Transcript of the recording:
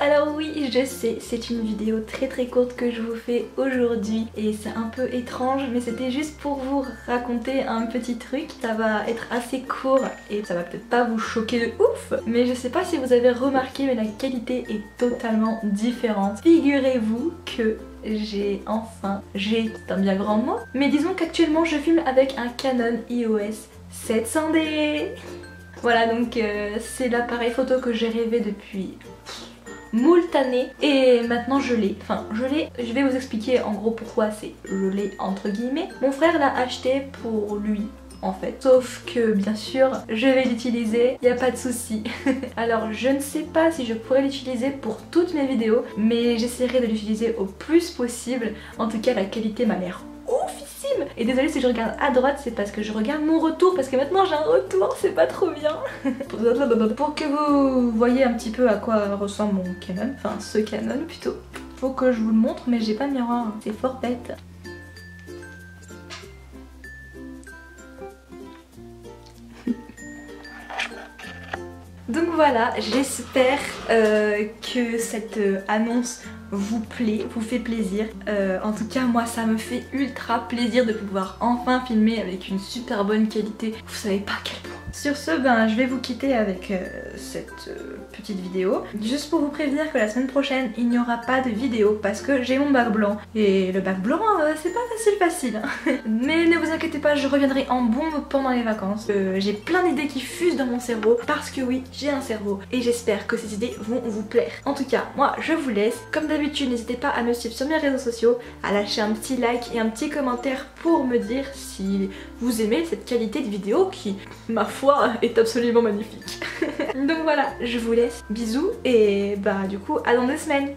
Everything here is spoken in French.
Alors oui, je sais, c'est une vidéo très très courte que je vous fais aujourd'hui et c'est un peu étrange mais c'était juste pour vous raconter un petit truc. Ça va être assez court et ça va peut-être pas vous choquer de ouf mais je sais pas si vous avez remarqué mais la qualité est totalement différente. Figurez-vous que j'ai enfin, j'ai un bien grand mot, mais disons qu'actuellement je filme avec un Canon EOS 700D voilà donc euh, c'est l'appareil photo que j'ai rêvé depuis moult années et maintenant je l'ai. Enfin je l'ai, je vais vous expliquer en gros pourquoi c'est je l'ai entre guillemets. Mon frère l'a acheté pour lui en fait. Sauf que bien sûr je vais l'utiliser, il a pas de souci. Alors je ne sais pas si je pourrais l'utiliser pour toutes mes vidéos mais j'essaierai de l'utiliser au plus possible. En tout cas la qualité m'a l'air et désolé si je regarde à droite, c'est parce que je regarde mon retour, parce que maintenant j'ai un retour, c'est pas trop bien. Pour que vous voyez un petit peu à quoi ressemble mon Canon, enfin ce Canon plutôt, faut que je vous le montre, mais j'ai pas de miroir, c'est fort bête. Donc voilà, j'espère euh, que cette euh, annonce vous plaît, vous fait plaisir. Euh, en tout cas, moi, ça me fait ultra plaisir de pouvoir enfin filmer avec une super bonne qualité. Vous savez pas quel point. Sur ce, ben, je vais vous quitter avec euh, cette euh, petite vidéo. Juste pour vous prévenir que la semaine prochaine, il n'y aura pas de vidéo parce que j'ai mon bac blanc. Et le bac blanc, c'est pas facile facile. Hein. Mais ne vous inquiétez pas, je reviendrai en bombe pendant les vacances. j'ai plein d'idées qui fusent dans mon cerveau parce que oui, j'ai un cerveau. Et j'espère que ces idées vont vous plaire. En tout cas, moi, je vous laisse. Comme d'habitude, n'hésitez pas à me suivre sur mes réseaux sociaux, à lâcher un petit like et un petit commentaire pour me dire si vous aimez cette qualité de vidéo qui, ma foi, est absolument magnifique. Donc voilà, je vous laisse, bisous et bah du coup à dans deux semaines